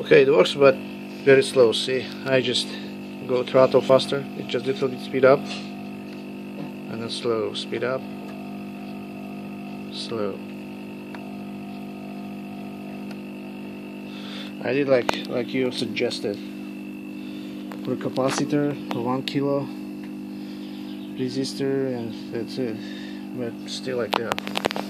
Okay, it works, but very slow. See, I just go throttle faster. It just a little bit speed up, and then slow. Speed up, slow. I did like like you suggested. Put capacitor, a one kilo resistor, and that's it. But still like that.